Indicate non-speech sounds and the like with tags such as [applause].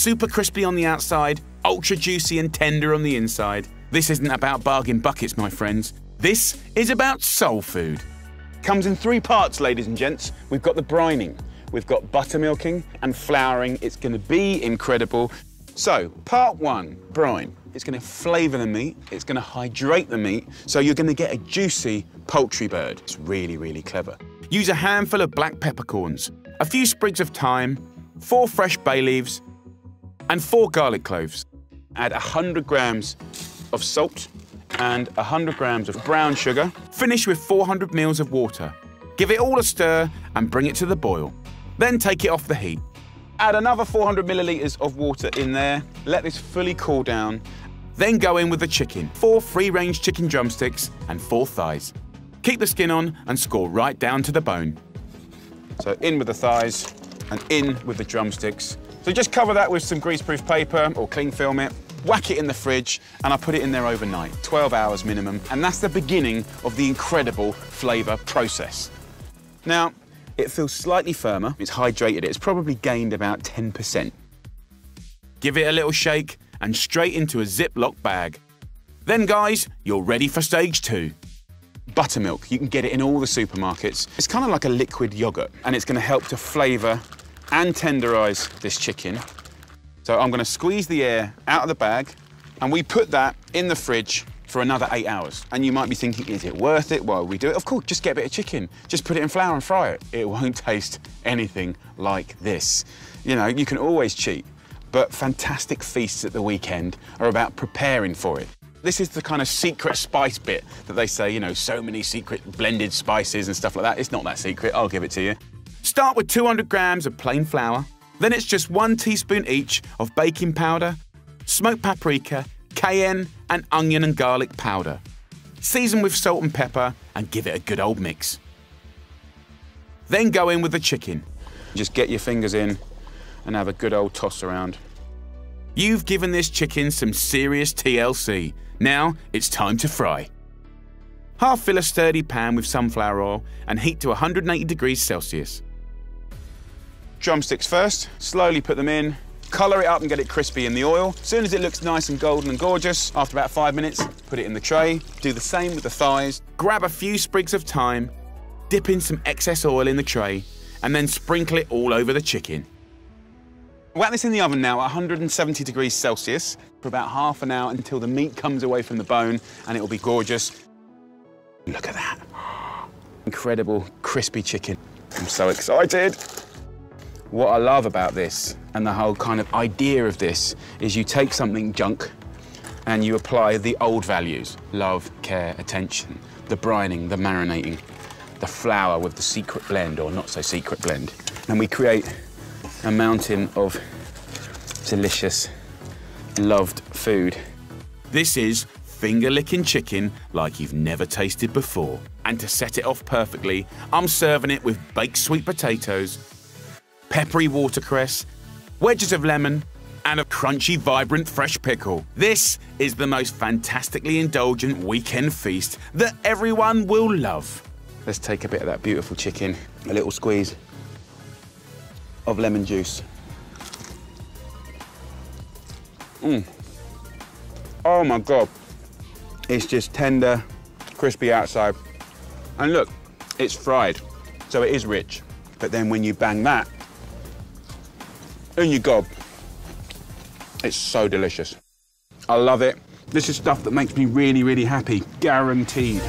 super crispy on the outside, ultra juicy and tender on the inside. This isn't about bargain buckets, my friends. This is about soul food. Comes in three parts, ladies and gents. We've got the brining, we've got buttermilking and flouring. It's going to be incredible. So, part one, brine. It's going to flavour the meat, it's going to hydrate the meat, so you're going to get a juicy poultry bird. It's really, really clever. Use a handful of black peppercorns, a few sprigs of thyme, four fresh bay leaves, and four garlic cloves. Add 100 grams of salt and 100 grams of brown sugar. Finish with 400 mils of water. Give it all a stir and bring it to the boil. Then take it off the heat. Add another 400 millilitres of water in there. Let this fully cool down. Then go in with the chicken. Four free-range chicken drumsticks and four thighs. Keep the skin on and score right down to the bone. So in with the thighs and in with the drumsticks. So just cover that with some greaseproof paper or cling film it, whack it in the fridge, and I put it in there overnight, 12 hours minimum. And that's the beginning of the incredible flavour process. Now, it feels slightly firmer, it's hydrated, it's probably gained about 10%. Give it a little shake and straight into a Ziploc bag. Then guys, you're ready for stage two. Buttermilk, you can get it in all the supermarkets. It's kind of like a liquid yogurt and it's gonna help to flavour and tenderize this chicken. So I'm gonna squeeze the air out of the bag and we put that in the fridge for another eight hours. And you might be thinking, is it worth it while we do it? Of course, just get a bit of chicken. Just put it in flour and fry it. It won't taste anything like this. You know, you can always cheat, but fantastic feasts at the weekend are about preparing for it. This is the kind of secret spice bit that they say, you know, so many secret blended spices and stuff like that. It's not that secret, I'll give it to you. Start with 200 grams of plain flour. Then it's just one teaspoon each of baking powder, smoked paprika, cayenne, and onion and garlic powder. Season with salt and pepper and give it a good old mix. Then go in with the chicken. Just get your fingers in and have a good old toss around. You've given this chicken some serious TLC. Now it's time to fry. Half fill a sturdy pan with sunflower oil and heat to 180 degrees Celsius. Drumsticks first, slowly put them in, colour it up and get it crispy in the oil. As soon as it looks nice and golden and gorgeous, after about five minutes, put it in the tray. Do the same with the thighs. Grab a few sprigs of thyme, dip in some excess oil in the tray, and then sprinkle it all over the chicken. Whack this in the oven now at 170 degrees Celsius for about half an hour until the meat comes away from the bone and it will be gorgeous. Look at that. [gasps] Incredible crispy chicken. I'm so excited. What I love about this and the whole kind of idea of this is you take something junk and you apply the old values, love, care, attention, the brining, the marinating, the flour with the secret blend or not so secret blend. And we create a mountain of delicious, loved food. This is finger licking chicken like you've never tasted before. And to set it off perfectly, I'm serving it with baked sweet potatoes, peppery watercress, wedges of lemon, and a crunchy, vibrant fresh pickle. This is the most fantastically indulgent weekend feast that everyone will love. Let's take a bit of that beautiful chicken, a little squeeze of lemon juice. Mmm. Oh my God. It's just tender, crispy outside. And look, it's fried, so it is rich. But then when you bang that in your gob, it's so delicious. I love it. This is stuff that makes me really, really happy, guaranteed.